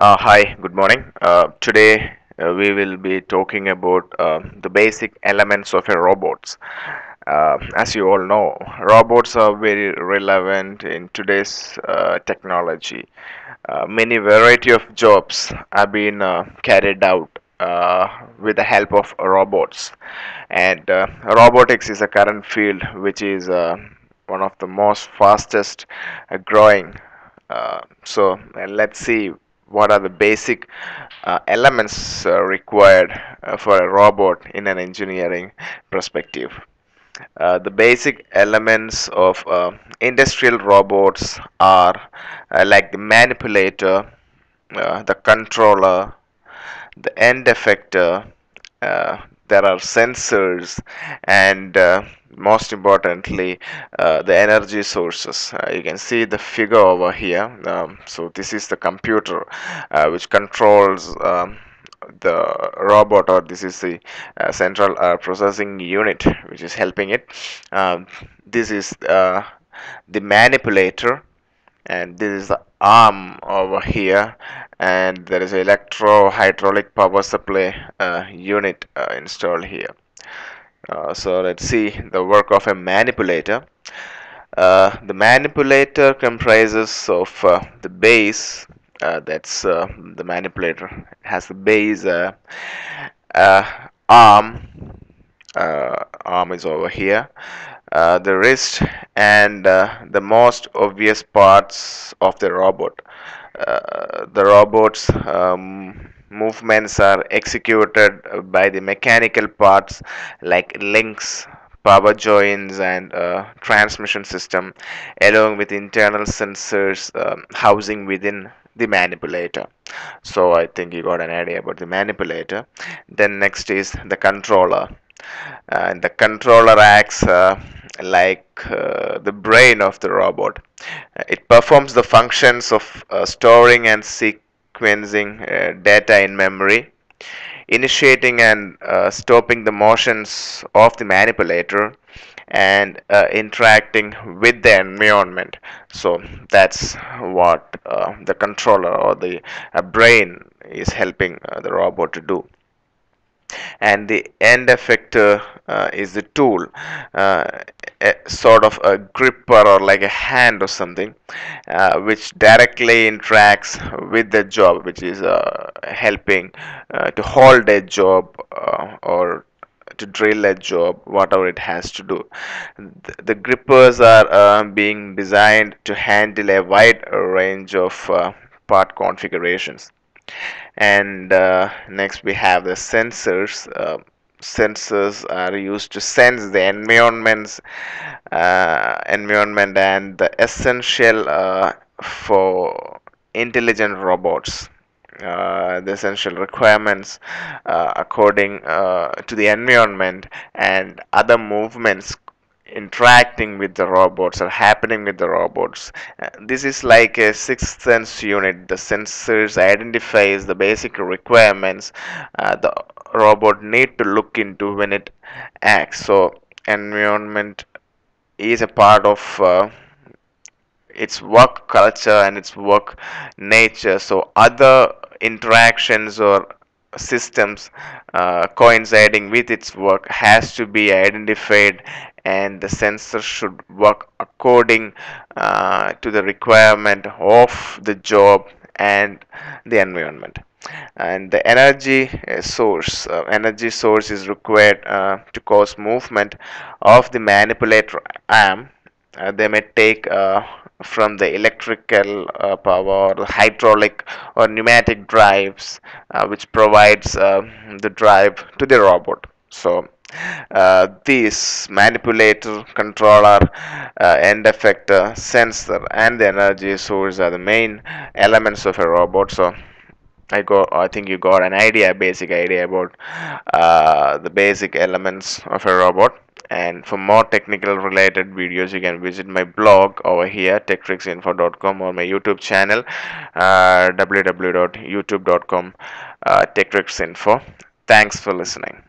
Uh, hi, good morning. Uh, today uh, we will be talking about uh, the basic elements of a robot. Uh, as you all know, robots are very relevant in today's uh, technology. Many variety of jobs have been carried out with the help of robots, and robotics is a current field which is one of the most fastest growing so let's see what are the basic uh, elements uh, required uh, for a robot in an engineering perspective. Uh, the basic elements of uh, industrial robots are uh, like the manipulator, uh, the controller, the end effector, there are sensors, and uh, most importantly, uh, the energy sources. Uh, you can see the figure over here. Um, so this is the computer uh, which controls um, the robot or this is the uh, central uh, processing unit which is helping it. Um, this is the manipulator and this is the arm over here and there is electro hydraulic power supply uh, unit uh, installed here. Uh, so let's see the work of a manipulator. Uh, the manipulator comprises of uh, the base that's the manipulator it has the base arm arm is over here. Uh, the wrist and uh, the most obvious parts of the robot. Uh, the robot's um, movements are executed by the mechanical parts like links, power joints and uh, transmission system along with internal sensors um, housing within the manipulator. So i think you got an idea about the manipulator. Then next is the controller. And the controller acts uh, like uh, the brain of the robot. Uh, it performs the functions of uh, storing and sequencing uh, data in memory, initiating and uh, stopping the motions of the manipulator, and interacting with the environment. So that's what the controller or the brain is helping the robot to do and the end effector uh, is the tool uh, a, sort of a gripper or like a hand or something uh, which directly interacts with the job which is uh, helping uh, to hold a job uh, or to drill a job whatever it has to do. The, the grippers are being designed to handle a wide range of part configurations. And uh, next we have the sensors uh, sensors are used to sense the environments uh, environment and the essential uh, for intelligent robots uh, the essential requirements uh, according to the environment and other movements interacting with the robots or happening with the robots. Uh, this is like a sixth sense unit. The sensors identifies the basic requirements uh, the robot need to look into when it acts. So environment is a part of uh, its work culture and its work nature. So other interactions or systems uh, coinciding with its work has to be identified and the sensor should work according uh, to the requirement of the job and the environment. And the energy uh, source uh, energy source is required uh, to cause movement of the manipulator arm. Uh, they may take uh, from the electrical uh, power hydraulic or pneumatic drives which provides the drive to the robot. So uh, this manipulator controller end effector sensor and the energy source are the main elements of a robot. So I got I think you got an idea basic idea about the basic elements of a robot. And for more technical related videos you can visit my blog over here techtrixinfo.com or my youtube channel uh, www.youtube.com uh, thanks for listening